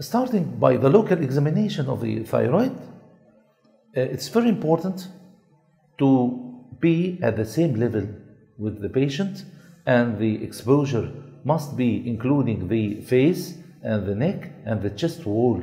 starting by the local examination of the thyroid, uh, it's very important to be at the same level with the patient and the exposure must be including the face and the neck and the chest wall.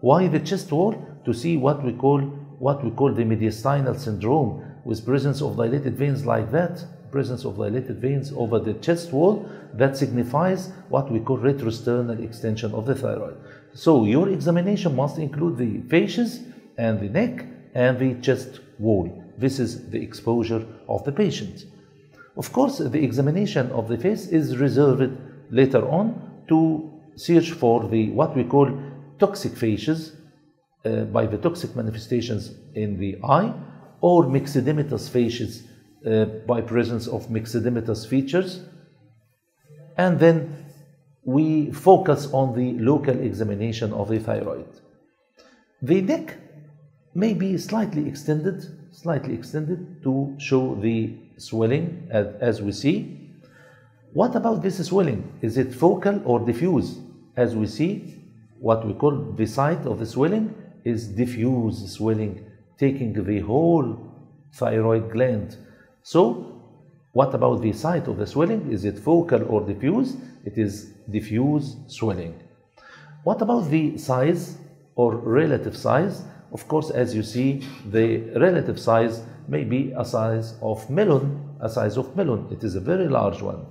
Why the chest wall? To see what we call what we call the mediastinal syndrome with presence of dilated veins like that, presence of dilated veins over the chest wall that signifies what we call retrosternal extension of the thyroid. So your examination must include the faces and the neck and the chest wall. This is the exposure of the patient. Of course, the examination of the face is reserved later on to search for the what we call toxic facies uh, by the toxic manifestations in the eye or myxedematous facies uh, by presence of myxedematous features. And then we focus on the local examination of the thyroid. The neck may be slightly extended, slightly extended to show the swelling as, as we see. What about this swelling? Is it focal or diffuse? As we see, what we call the site of the swelling is diffuse swelling, taking the whole thyroid gland. So, what about the site of the swelling? Is it focal or diffuse? It is diffuse swelling. What about the size or relative size? Of course, as you see, the relative size may be a size of melon, a size of melon. It is a very large one.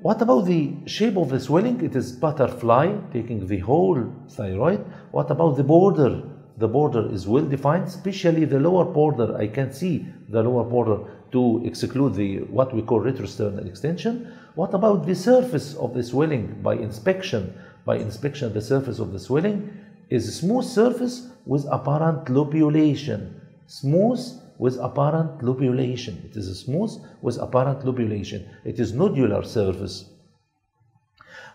What about the shape of the swelling? It is butterfly, taking the whole thyroid. What about the border? The border is well defined, especially the lower border. I can see the lower border to exclude the what we call retrosternal extension. What about the surface of the swelling by inspection? By inspection, the surface of the swelling is a smooth surface with apparent lobulation. Smooth with apparent lobulation. It is a smooth with apparent lobulation. It is nodular surface.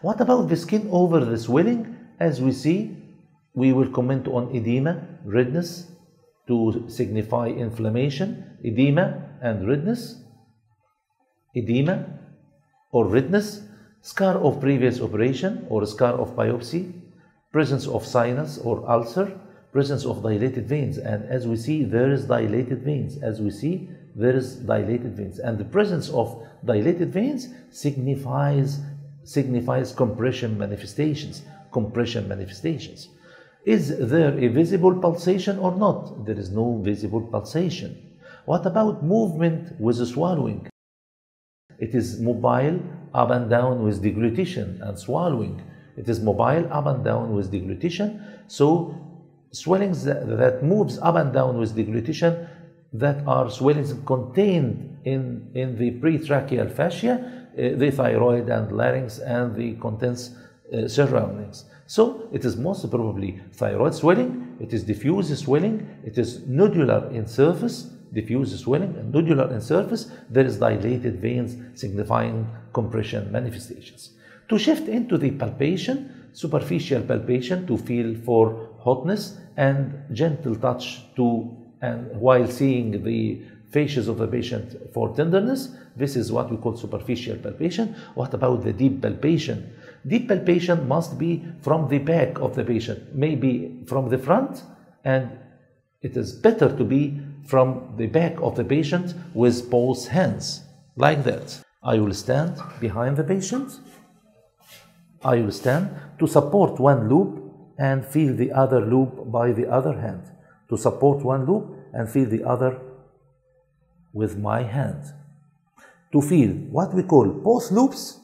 What about the skin over the swelling? As we see, we will comment on edema, redness, to signify inflammation, edema and redness, edema or redness, scar of previous operation or scar of biopsy, presence of sinus or ulcer, presence of dilated veins. And as we see, there is dilated veins. As we see, there is dilated veins. And the presence of dilated veins signifies signifies compression manifestations. Compression manifestations. Is there a visible pulsation or not? There is no visible pulsation. What about movement with swallowing? It is mobile up and down with deglutition and swallowing. It is mobile up and down with deglutition. So swellings that, moves up and down with deglutition that are swellings contained in, in the pretracheal fascia, uh, the thyroid and larynx and the contents uh, surroundings. So it is most probably thyroid swelling, it is diffuse swelling, it is nodular in surface, diffuse swelling and nodular in surface, there is dilated veins signifying compression manifestations. To shift into the palpation, superficial palpation to feel for hotness and gentle touch to and while seeing the faces of the patient for tenderness, this is what we call superficial palpation. What about the deep palpation? Deep palpation must be from the back of the patient, maybe from the front, and it is better to be from the back of the patient with both hands, like that. I will stand behind the patient. I will stand to support one lobe and feel the other lobe by the other hand. To support one lobe and feel the other with my hand. To feel what we call both lobes.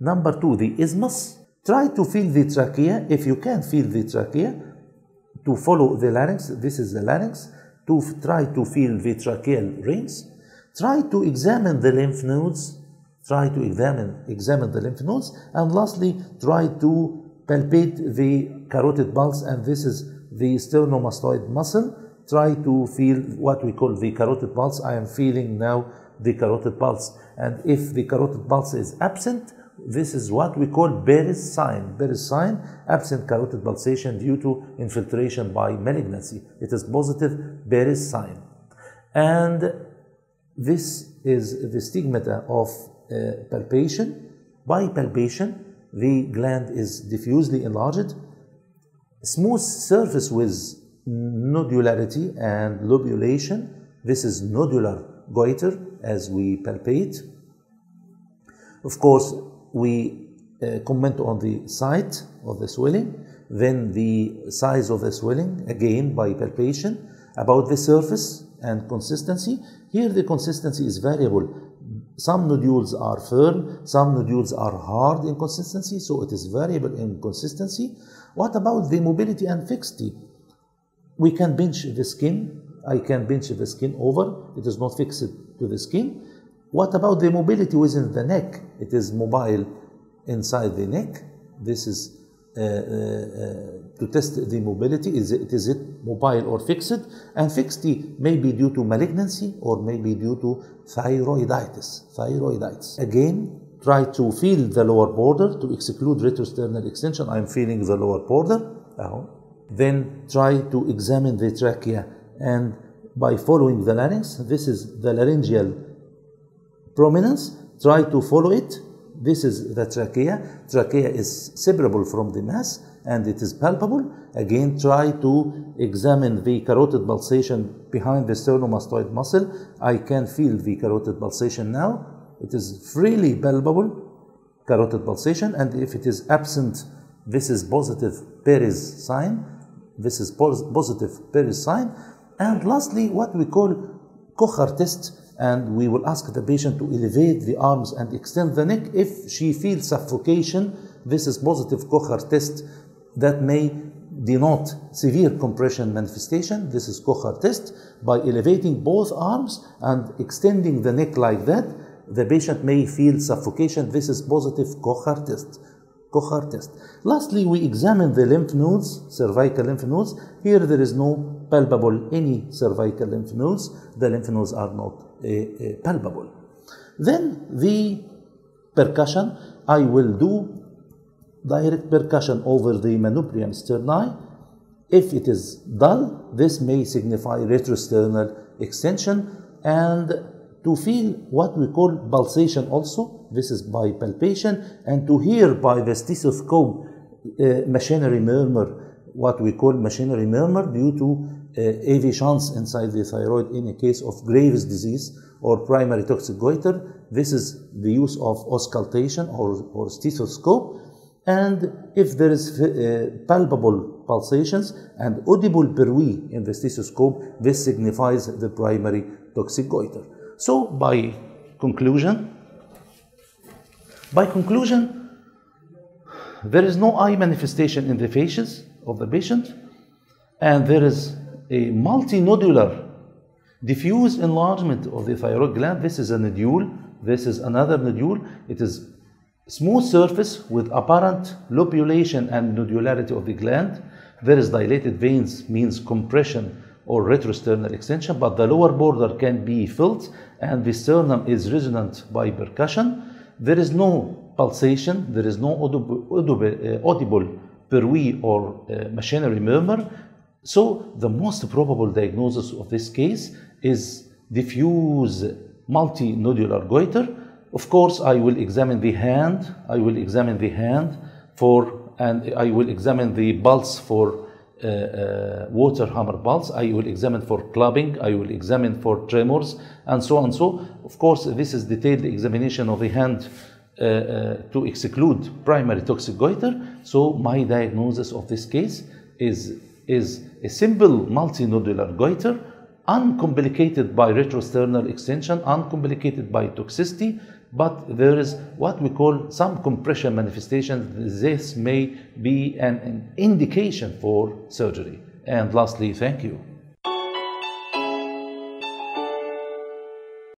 Number two, the isthmus. Try to feel the trachea. If you can feel the trachea, to follow the larynx, this is the larynx, to try to feel the tracheal rings. Try to examine the lymph nodes. Try to examine, examine the lymph nodes. And lastly, try to palpate the carotid pulse, and this is the sternomastoid muscle. Try to feel what we call the carotid pulse. I am feeling now the carotid pulse. And if the carotid pulse is absent, this is what we call Berry's sign. Berry's sign, absent carotid pulsation due to infiltration by malignancy. It is positive Berry's sign. And this is the stigmata of uh, palpation. By palpation, the gland is diffusely enlarged. Smooth surface with nodularity and lobulation. This is nodular goiter as we palpate. Of course, we uh, comment on the site of the swelling, then the size of the swelling, again by palpation, about the surface and consistency. Here the consistency is variable. Some nodules are firm, some nodules are hard in consistency, so it is variable in consistency. What about the mobility and fixity? We can pinch the skin. I can pinch the skin over. It is not fixed to the skin. What about the mobility within the neck? It is mobile inside the neck. This is uh, uh, uh, to test the mobility. Is it, is it mobile or fixed? And fixity may be due to malignancy or may be due to thyroiditis. Thyroiditis. Again, try to feel the lower border to exclude retrosternal extension. I'm feeling the lower border. Then try to examine the trachea and by following the larynx, this is the laryngeal prominence, try to follow it. This is the trachea. Trachea is separable from the mass and it is palpable. Again, try to examine the carotid pulsation behind the sternomastoid muscle. I can feel the carotid pulsation now. It is freely palpable, carotid pulsation, and if it is absent, this is positive Berry's sign. This is positive Berry's sign. And lastly, what we call Kocher test, and we will ask the patient to elevate the arms and extend the neck. If she feels suffocation, this is positive Kocher test that may denote severe compression manifestation. This is Kocher test. By elevating both arms and extending the neck like that, the patient may feel suffocation. This is positive Kocher test. Kocher test. Lastly, we examine the lymph nodes, cervical lymph nodes. Here there is no palpable any cervical lymph nodes. The lymph nodes are not uh, uh, palpable. Then the percussion, I will do direct percussion over the manubrium sterni. If it is dull, this may signify retrosternal extension and to feel what we call pulsation also, this is by palpation, and to hear by the stethoscope uh, machinery murmur, what we call machinery murmur due to uh, AV shunts inside the thyroid in a case of Graves' disease or primary toxic goiter. This is the use of auscultation or, or stethoscope. And if there is uh, palpable pulsations and audible bruit in the stethoscope, this signifies the primary toxic goiter. So by conclusion, by conclusion, there is no eye manifestation in the facies of the patient, and there is a multinodular diffuse enlargement of the thyroid gland. This is a nodule. This is another nodule. It is smooth surface with apparent lobulation and nodularity of the gland. There is dilated veins, means compression or retrosternal extension, but the lower border can be felt and the sternum is resonant by percussion. There is no pulsation, there is no audible, audible, uh, audible bruit or uh, machinery murmur. So the most probable diagnosis of this case is diffuse multinodular goiter. Of course, I will examine the hand. I will examine the hand for, and I will examine the pulse for uh, uh, water hammer pulse. I will examine for clubbing. I will examine for tremors, and so on. So, of course, this is detailed examination of the hand Uh, uh, to exclude primary toxic goiter. So, my diagnosis of this case is is a simple multinodular goiter, uncomplicated by retrosternal extension, uncomplicated by toxicity, but there is what we call some compression manifestations. This may be an, an indication for surgery. And lastly, thank you.